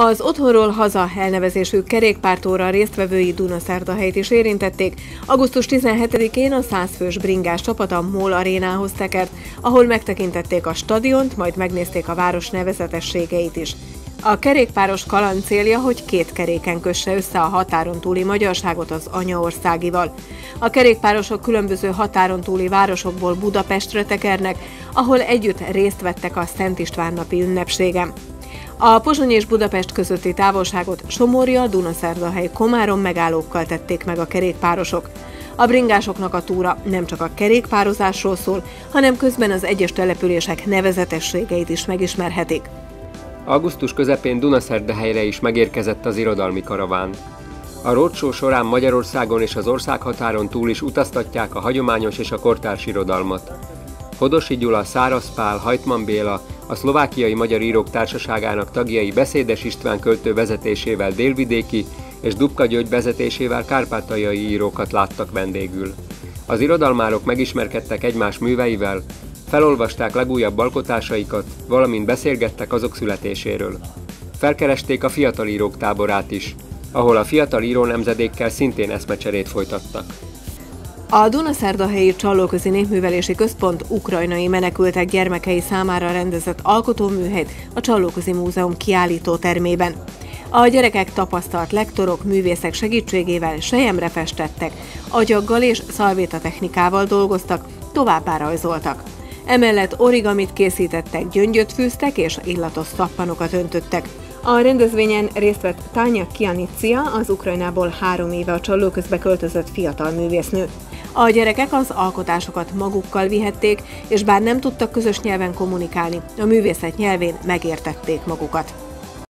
Az otthonról haza elnevezésű kerékpártóra résztvevői Dunaszerdahelyt is érintették. Augusztus 17-én a 100 fős bringás csapat a MOL arénához tekert, ahol megtekintették a stadiont, majd megnézték a város nevezetességeit is. A kerékpáros kaland célja, hogy két keréken kösse össze a határon túli magyarságot az anyaországival. A kerékpárosok különböző határon túli városokból Budapestre tekernek, ahol együtt részt vettek a Szent István napi ünnepségen. A Pozsony és Budapest közötti távolságot Somorja, Dunaszerdahely, Komárom megállókkal tették meg a kerékpárosok. A bringásoknak a túra nem csak a kerékpározásról szól, hanem közben az egyes települések nevezetességeit is megismerhetik. Augusztus közepén Dunaszerdahelyre is megérkezett az irodalmi karaván. A roadshow során Magyarországon és az országhatáron túl is utaztatják a hagyományos és a kortárs irodalmat. Hodosi Gyula, Száraz Pál, Hajtman Béla, a Szlovákiai Magyar Írók Társaságának tagjai Beszédes István költő vezetésével délvidéki és Dubka György vezetésével kárpátaljai írókat láttak vendégül. Az irodalmárok megismerkedtek egymás műveivel, felolvasták legújabb alkotásaikat, valamint beszélgettek azok születéséről. Felkeresték a fiatal írók táborát is, ahol a fiatal író nemzedékkel szintén eszmecserét folytattak. A Dunaszerdahelyi Csallóközi Népművelési Központ ukrajnai menekültek gyermekei számára rendezett alkotóműhelyt a Csallóközi Múzeum kiállító termében. A gyerekek tapasztalt lektorok, művészek segítségével sejemre festettek, agyaggal és szalvéta technikával dolgoztak, továbbá rajzoltak. Emellett origamit készítettek, gyöngyöt fűztek és illatos szappanokat öntöttek. A rendezvényen részt vett Tanya Kianicia, az Ukrajnából három éve a Csallóközbe költözött fiatal művésznő. A gyerekek az alkotásokat magukkal vihették, és bár nem tudtak közös nyelven kommunikálni, a művészet nyelvén megértették magukat.